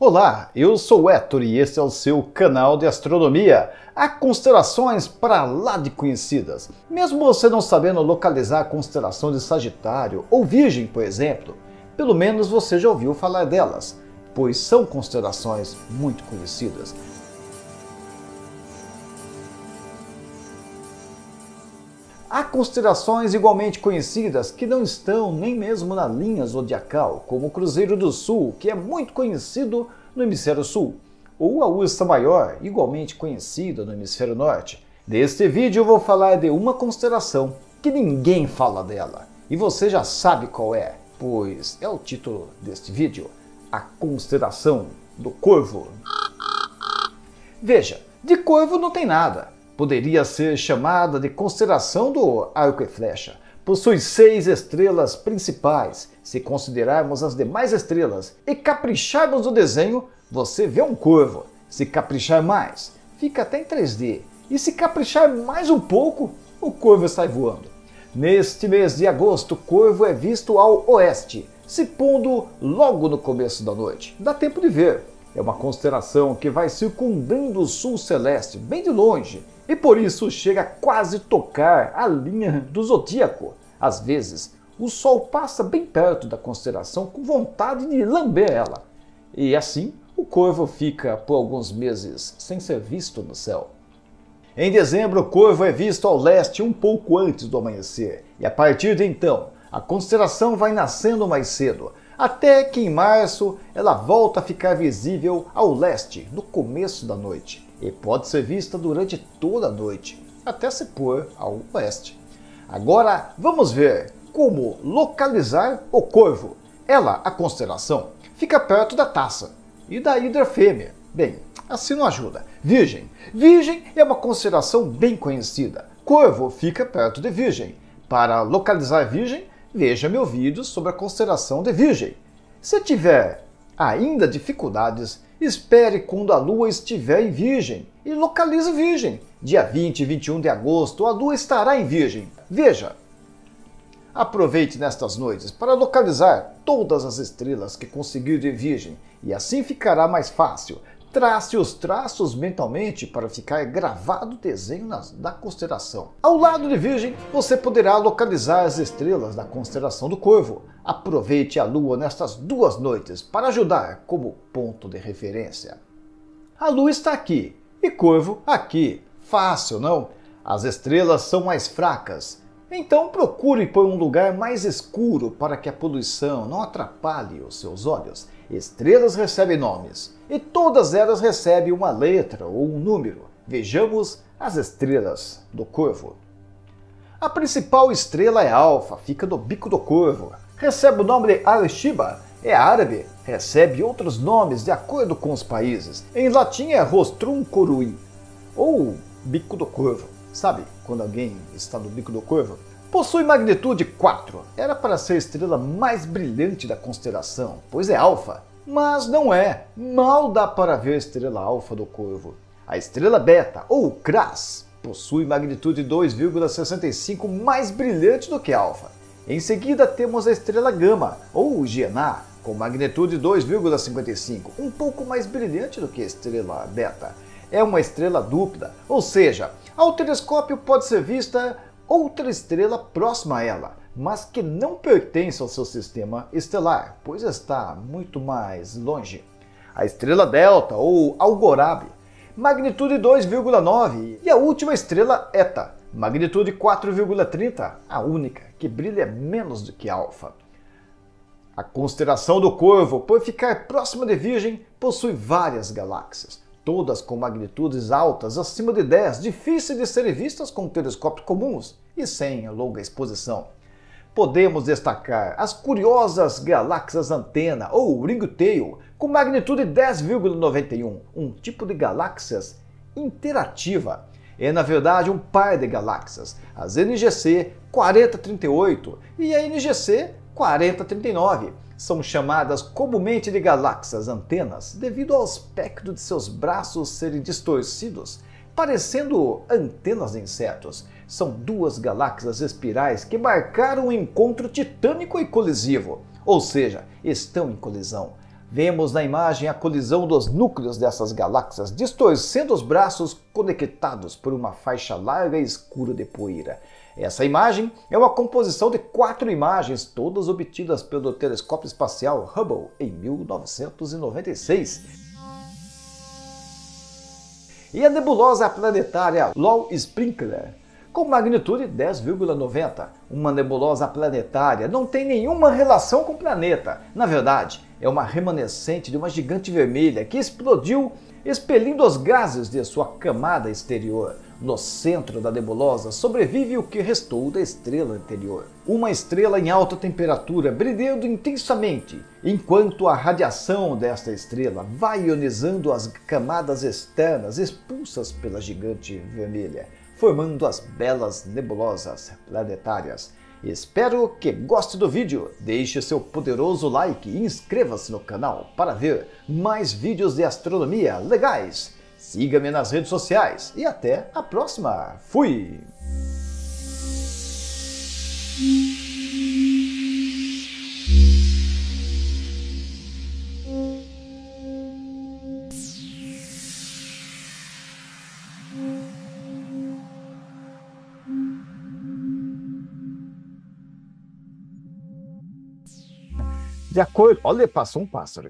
Olá, eu sou Héctor e esse é o seu canal de astronomia. Há constelações para lá de conhecidas. Mesmo você não sabendo localizar a constelação de Sagitário ou Virgem, por exemplo, pelo menos você já ouviu falar delas, pois são constelações muito conhecidas. Há constelações igualmente conhecidas que não estão nem mesmo na linha zodiacal, como o Cruzeiro do Sul, que é muito conhecido no hemisfério sul, ou a Ursa Maior, igualmente conhecida no hemisfério norte. Neste vídeo eu vou falar de uma constelação que ninguém fala dela, e você já sabe qual é, pois é o título deste vídeo, a constelação do Corvo. Veja, de Corvo não tem nada, Poderia ser chamada de constelação do arco e flecha. Possui seis estrelas principais. Se considerarmos as demais estrelas e capricharmos no desenho, você vê um corvo. Se caprichar mais, fica até em 3D. E se caprichar mais um pouco, o corvo sai voando. Neste mês de agosto, o corvo é visto ao oeste, se pondo logo no começo da noite. Dá tempo de ver. É uma constelação que vai circundando o sul celeste, bem de longe, e por isso chega a quase tocar a linha do zodíaco. Às vezes, o Sol passa bem perto da constelação com vontade de lamber ela. E assim, o corvo fica por alguns meses sem ser visto no céu. Em dezembro, o corvo é visto ao leste um pouco antes do amanhecer, e a partir de então, a constelação vai nascendo mais cedo, até que em março ela volta a ficar visível ao leste, no começo da noite e pode ser vista durante toda a noite, até se pôr ao oeste. Agora vamos ver como localizar o corvo. Ela, a constelação, fica perto da taça e da hidra fêmea. Bem, assim não ajuda. Virgem. Virgem é uma constelação bem conhecida. Corvo fica perto de Virgem. Para localizar Virgem, veja meu vídeo sobre a constelação de Virgem. Se tiver ainda dificuldades, espere quando a lua estiver em Virgem e localize Virgem. Dia 20 e 21 de agosto, a lua estará em Virgem. Veja! Aproveite nestas noites para localizar todas as estrelas que conseguir de Virgem e assim ficará mais fácil. Trace os traços mentalmente para ficar gravado o desenho da constelação. Ao lado de Virgem, você poderá localizar as estrelas da constelação do Corvo. Aproveite a Lua nestas duas noites para ajudar como ponto de referência. A Lua está aqui e Corvo aqui. Fácil, não? As estrelas são mais fracas, então procure por um lugar mais escuro para que a poluição não atrapalhe os seus olhos. Estrelas recebem nomes e todas elas recebem uma letra ou um número. Vejamos as estrelas do Corvo. A principal estrela é Alfa, fica no bico do Corvo. Recebe o nome de Areshiba, é árabe, recebe outros nomes de acordo com os países. Em latim é Rostrum Corui, ou bico do Corvo. Sabe quando alguém está no bico do corvo? Possui magnitude 4. Era para ser a estrela mais brilhante da constelação, pois é alfa. Mas não é. Mal dá para ver a estrela alfa do corvo. A estrela beta, ou Cras, possui magnitude 2,65 mais brilhante do que alfa. Em seguida temos a estrela gama, ou Gená, com magnitude 2,55, um pouco mais brilhante do que a estrela beta. É uma estrela dupla, ou seja, ao telescópio pode ser vista outra estrela próxima a ela, mas que não pertence ao seu sistema estelar, pois está muito mais longe. A estrela Delta ou Algorab, magnitude 2,9, e a última estrela Eta, magnitude 4,30, a única que brilha menos do que Alfa. A constelação do Corvo, por ficar próxima de Virgem, possui várias galáxias todas com magnitudes altas acima de 10, difíceis de serem vistas com telescópios comuns e sem longa exposição. Podemos destacar as curiosas galáxias antena ou ringtail com magnitude 10,91, um tipo de galáxias interativa. É na verdade um par de galáxias, as NGC 4038 e a NGC 4039 são chamadas comumente de galáxias antenas devido ao aspecto de seus braços serem distorcidos, parecendo antenas de insetos. São duas galáxias espirais que marcaram um encontro titânico e colisivo, ou seja, estão em colisão. Vemos na imagem a colisão dos núcleos dessas galáxias, distorcendo os braços conectados por uma faixa larga e escura de poeira. Essa imagem é uma composição de quatro imagens, todas obtidas pelo telescópio espacial Hubble em 1996. E a nebulosa planetária Low Sprinkler, com magnitude 10,90. Uma nebulosa planetária não tem nenhuma relação com o planeta. Na verdade, é uma remanescente de uma gigante vermelha que explodiu expelindo os gases de sua camada exterior. No centro da nebulosa sobrevive o que restou da estrela anterior. Uma estrela em alta temperatura brilhando intensamente, enquanto a radiação desta estrela vai ionizando as camadas externas expulsas pela gigante vermelha, formando as belas nebulosas planetárias. Espero que goste do vídeo, deixe seu poderoso like e inscreva-se no canal para ver mais vídeos de astronomia legais. Siga-me nas redes sociais e até a próxima. Fui! De acordo. Olha, passou um pássaro.